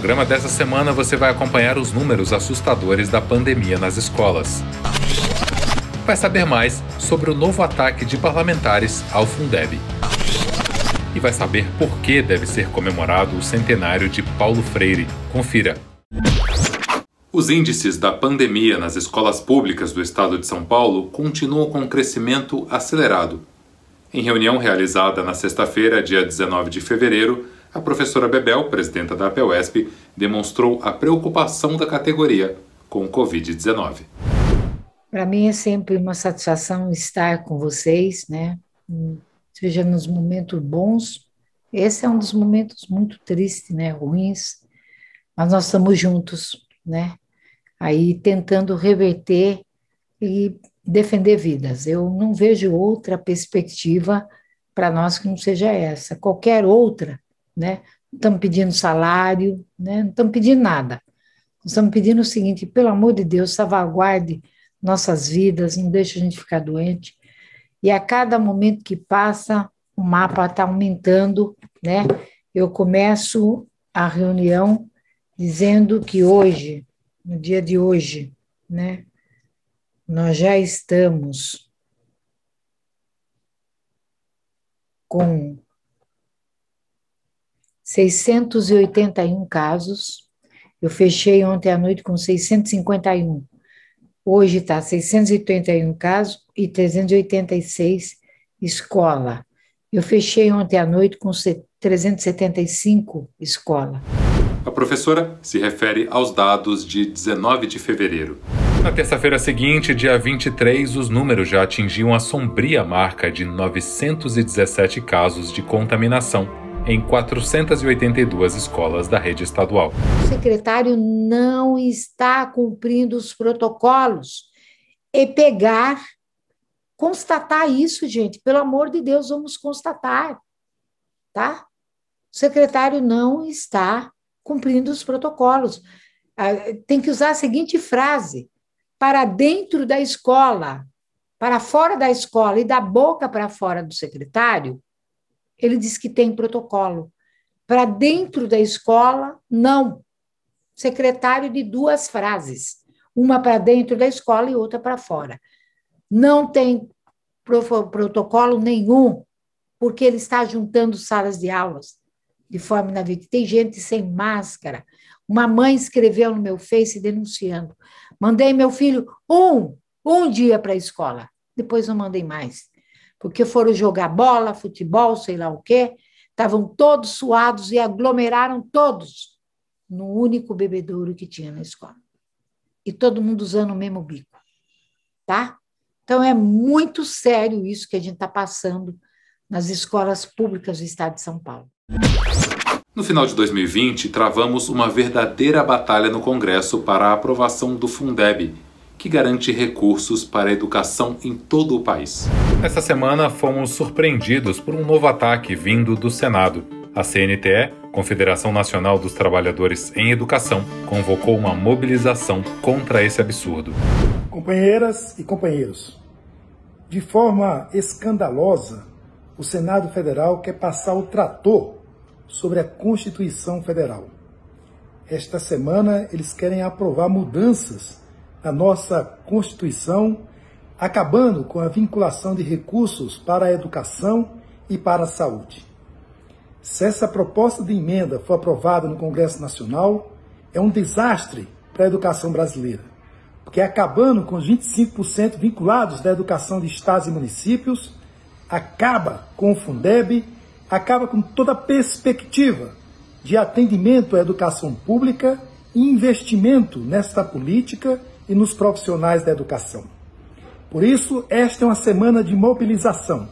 programa dessa semana você vai acompanhar os números assustadores da pandemia nas escolas. Vai saber mais sobre o novo ataque de parlamentares ao Fundeb. E vai saber por que deve ser comemorado o centenário de Paulo Freire. Confira. Os índices da pandemia nas escolas públicas do estado de São Paulo continuam com um crescimento acelerado. Em reunião realizada na sexta-feira, dia 19 de fevereiro, a professora Bebel, presidenta da APUESP, demonstrou a preocupação da categoria com o Covid-19. Para mim é sempre uma satisfação estar com vocês, né? Seja nos momentos bons, esse é um dos momentos muito tristes, né? Ruins, mas nós estamos juntos, né? Aí tentando reverter e defender vidas. Eu não vejo outra perspectiva para nós que não seja essa. Qualquer outra né? Não estamos pedindo salário, né? Não estamos pedindo nada. Estamos pedindo o seguinte, pelo amor de Deus, salvaguarde nossas vidas, não deixe a gente ficar doente. E a cada momento que passa, o mapa está aumentando, né? Eu começo a reunião dizendo que hoje, no dia de hoje, né, nós já estamos com 681 casos. Eu fechei ontem à noite com 651. Hoje está 681 casos e 386 escola. Eu fechei ontem à noite com 375 escola. A professora se refere aos dados de 19 de fevereiro. Na terça-feira seguinte, dia 23, os números já atingiam a sombria marca de 917 casos de contaminação em 482 escolas da rede estadual. O secretário não está cumprindo os protocolos. E pegar, constatar isso, gente, pelo amor de Deus, vamos constatar, tá? O secretário não está cumprindo os protocolos. Ah, tem que usar a seguinte frase: para dentro da escola, para fora da escola e da boca para fora do secretário, ele diz que tem protocolo. Para dentro da escola, não. Secretário de duas frases, uma para dentro da escola e outra para fora. Não tem protocolo nenhum, porque ele está juntando salas de aulas de forma inadequada. Tem gente sem máscara. Uma mãe escreveu no meu Face denunciando. Mandei meu filho um, um dia para a escola. Depois não mandei mais porque foram jogar bola, futebol, sei lá o quê, estavam todos suados e aglomeraram todos no único bebedouro que tinha na escola. E todo mundo usando o mesmo bico, tá? Então é muito sério isso que a gente está passando nas escolas públicas do estado de São Paulo. No final de 2020, travamos uma verdadeira batalha no Congresso para a aprovação do Fundeb, que garante recursos para a educação em todo o país. Essa semana fomos surpreendidos por um novo ataque vindo do Senado. A CNTE, Confederação Nacional dos Trabalhadores em Educação, convocou uma mobilização contra esse absurdo. Companheiras e companheiros, de forma escandalosa, o Senado Federal quer passar o trator sobre a Constituição Federal. Esta semana, eles querem aprovar mudanças a nossa Constituição, acabando com a vinculação de recursos para a educação e para a saúde. Se essa proposta de emenda for aprovada no Congresso Nacional, é um desastre para a educação brasileira, porque acabando com os 25% vinculados da educação de estados e municípios, acaba com o Fundeb, acaba com toda a perspectiva de atendimento à educação pública e investimento nesta política e nos profissionais da educação. Por isso, esta é uma semana de mobilização.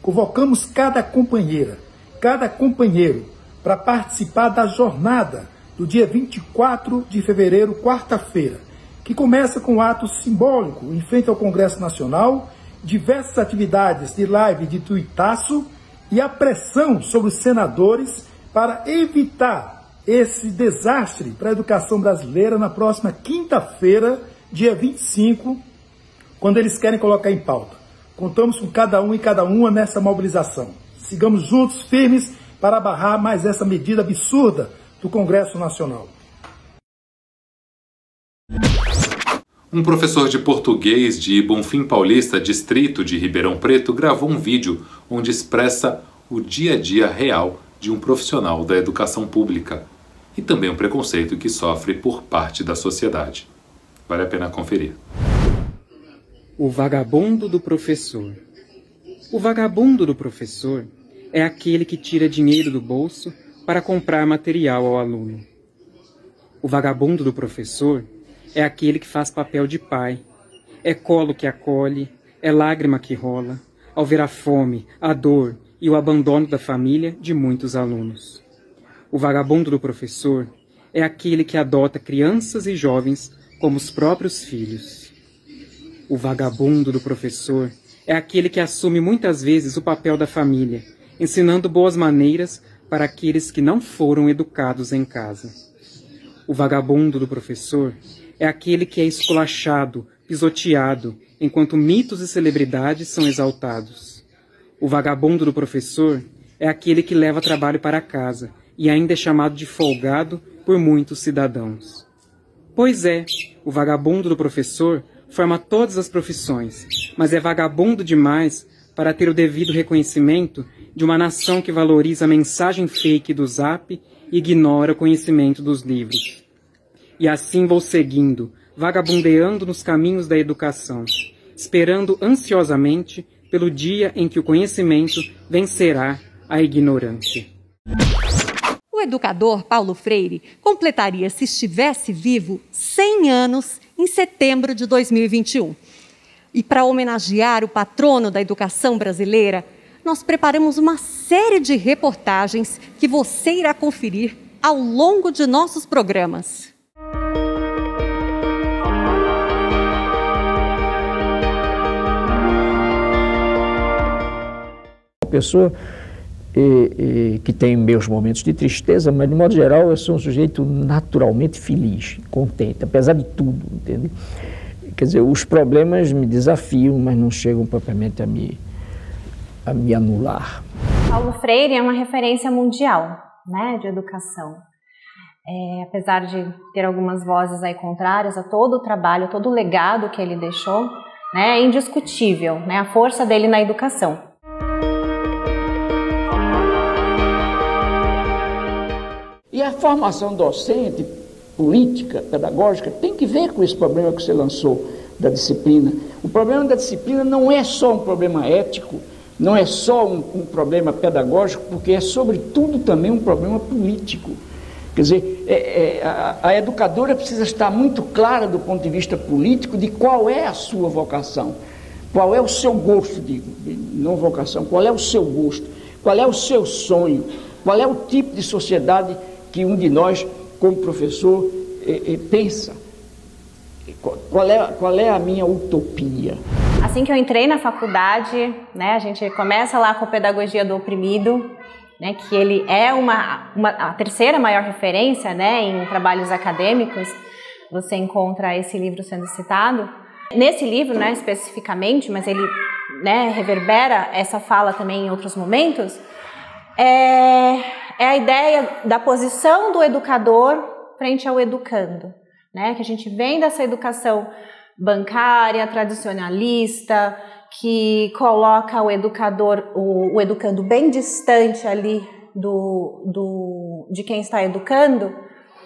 Convocamos cada companheira, cada companheiro para participar da jornada do dia 24 de fevereiro, quarta-feira, que começa com um ato simbólico em frente ao Congresso Nacional, diversas atividades de live de tuitaço e a pressão sobre os senadores para evitar esse desastre para a educação brasileira na próxima quinta-feira, dia 25, quando eles querem colocar em pauta. Contamos com cada um e cada uma nessa mobilização. Sigamos juntos, firmes, para barrar mais essa medida absurda do Congresso Nacional. Um professor de português de Bonfim Paulista, distrito de Ribeirão Preto, gravou um vídeo onde expressa o dia a dia real de um profissional da educação pública e também o preconceito que sofre por parte da sociedade. Vale a pena conferir. O vagabundo do professor. O vagabundo do professor é aquele que tira dinheiro do bolso para comprar material ao aluno. O vagabundo do professor é aquele que faz papel de pai, é colo que acolhe, é lágrima que rola, ao ver a fome, a dor e o abandono da família de muitos alunos. O vagabundo do professor é aquele que adota crianças e jovens como os próprios filhos. O vagabundo do professor é aquele que assume muitas vezes o papel da família, ensinando boas maneiras para aqueles que não foram educados em casa. O vagabundo do professor é aquele que é esculachado, pisoteado, enquanto mitos e celebridades são exaltados. O vagabundo do professor é aquele que leva trabalho para casa e ainda é chamado de folgado por muitos cidadãos. Pois é, o vagabundo do professor forma todas as profissões, mas é vagabundo demais para ter o devido reconhecimento de uma nação que valoriza a mensagem fake do zap e ignora o conhecimento dos livros. E assim vou seguindo, vagabundeando nos caminhos da educação, esperando ansiosamente pelo dia em que o conhecimento vencerá a ignorância. Educador Paulo Freire completaria, se estivesse vivo, 100 anos em setembro de 2021. E para homenagear o patrono da educação brasileira, nós preparamos uma série de reportagens que você irá conferir ao longo de nossos programas. Pessoa e, e, que tem meus momentos de tristeza, mas de modo geral eu sou um sujeito naturalmente feliz, contente, apesar de tudo, entende? Quer dizer, os problemas me desafiam, mas não chegam propriamente a me, a me anular. Paulo Freire é uma referência mundial né, de educação. É, apesar de ter algumas vozes aí contrárias a todo o trabalho, todo o legado que ele deixou, né, é indiscutível né, a força dele na educação. E a formação docente, política, pedagógica, tem que ver com esse problema que você lançou da disciplina. O problema da disciplina não é só um problema ético, não é só um, um problema pedagógico, porque é, sobretudo, também um problema político. Quer dizer, é, é, a, a, educadora precisa estar muito clara do ponto de vista político de qual é a sua vocação, qual é o seu gosto, de, de, não vocação, qual é o seu gosto, qual é o seu sonho, qual é o tipo de sociedade que um de nós, como professor, eh, eh, pensa. Qual é, qual é a minha utopia? Assim que eu entrei na faculdade, né, a gente começa lá com a pedagogia do oprimido, né, que ele é uma, uma, a terceira maior referência né, em trabalhos acadêmicos. Você encontra esse livro sendo citado. Nesse livro, né, especificamente, mas ele né, reverbera essa fala também em outros momentos, é, é a ideia da posição do educador frente ao educando, né? Que a gente vem dessa educação bancária, tradicionalista, que coloca o educador, o, o educando bem distante ali do, do, de quem está educando,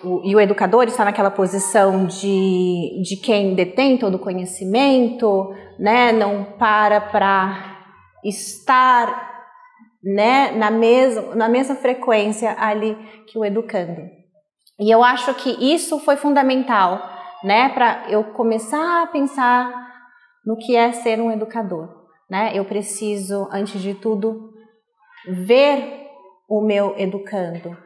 o, e o educador está naquela posição de, de quem detém todo o conhecimento, né? Não para para estar né, na, mesma, na mesma frequência ali que o educando. E eu acho que isso foi fundamental, né, para eu começar a pensar no que é ser um educador, né? Eu preciso, antes de tudo, ver o meu educando.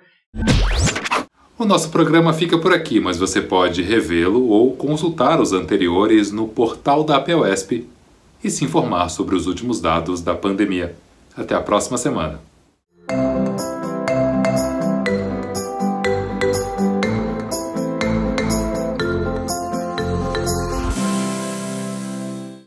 O nosso programa fica por aqui, mas você pode revê-lo ou consultar os anteriores no portal da APOESP e se informar sobre os últimos dados da pandemia. Até a próxima semana.